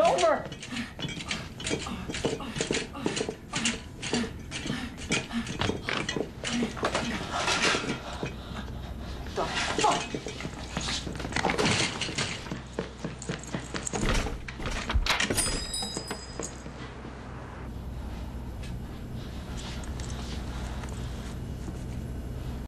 over. The fuck?